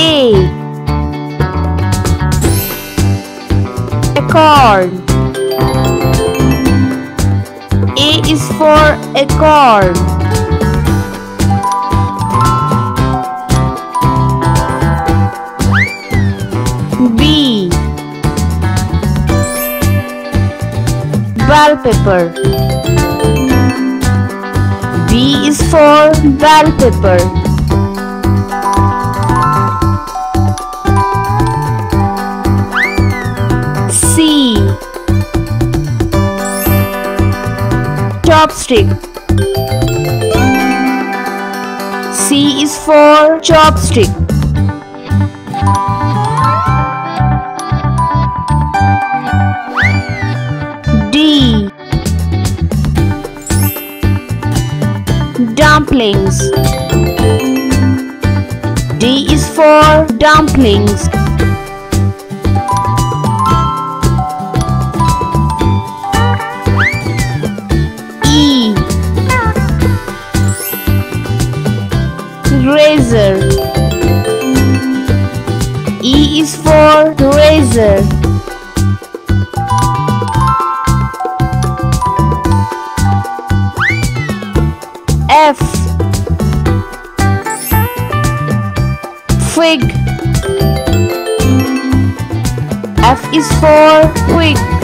A Acorn A is for acorn B. Bell pepper B is for bell Chopstick. C is for chopstick. D. Dumplings. D is for dumplings razor F. Fig. F is for fig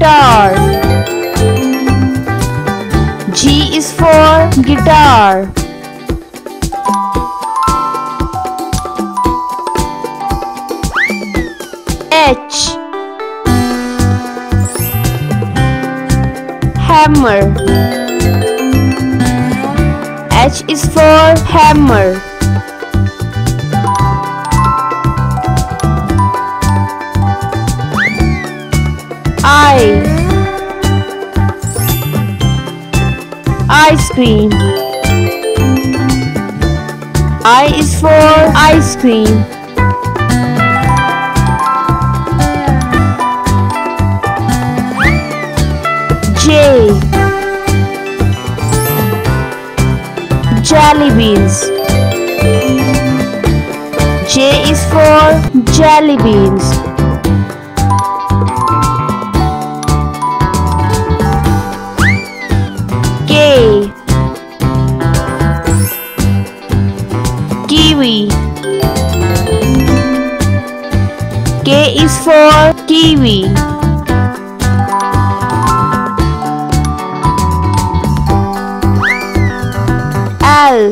Guitar. G is for guitar. H. Hammer. H is for hammer I Ice cream. I is for ice cream. J. Jelly beans. J is for jelly beans K is for kiwi. L.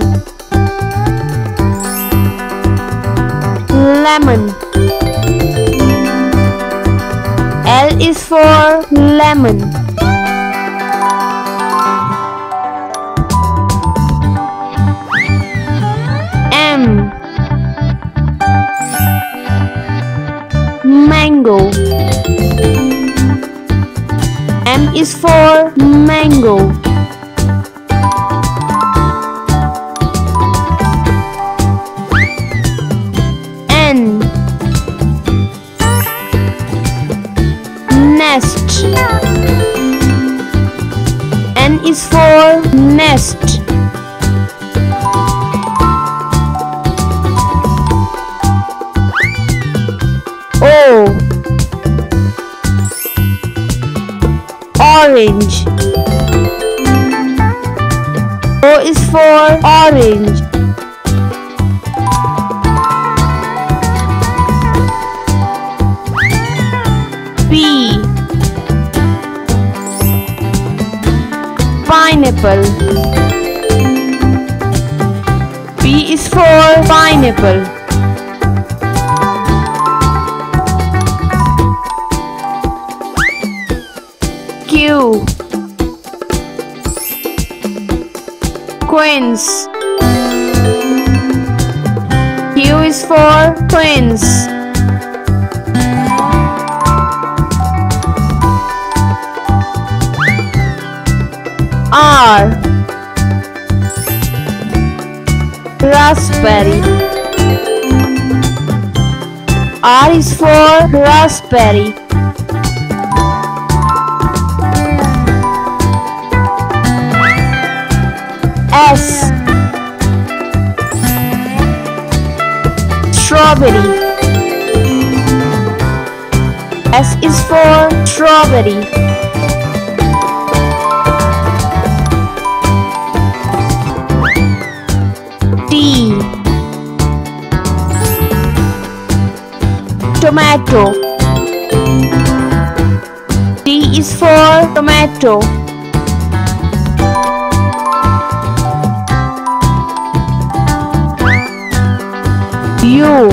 Lemon. L is for lemon Mango. M is for mango. N. Nest. N is for nest Orange. O is for orange. P. Pineapple. P is for pineapple Quince Q is for quince. R. Raspberry. R is for raspberry Strawberry. S is for strawberry. T. Tomato. T is for tomato U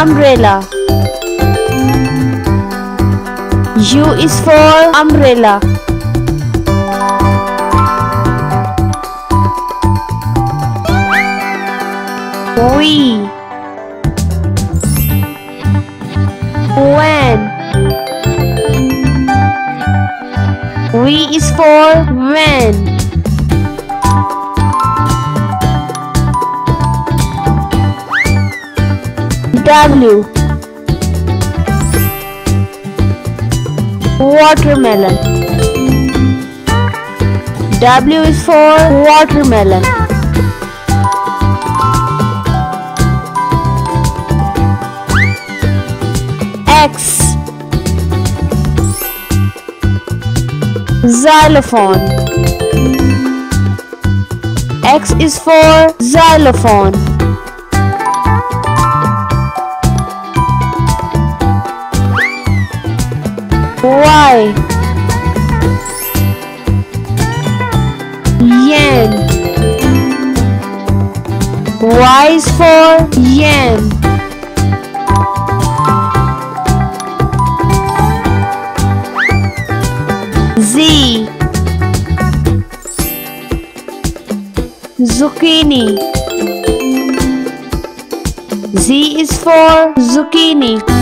Umbrella. U is for umbrella. We. When. We is for when W. Watermelon. W is for watermelon. X. Xylophone. X is for xylophone Y is for yen Z. Zucchini. Z is for zucchini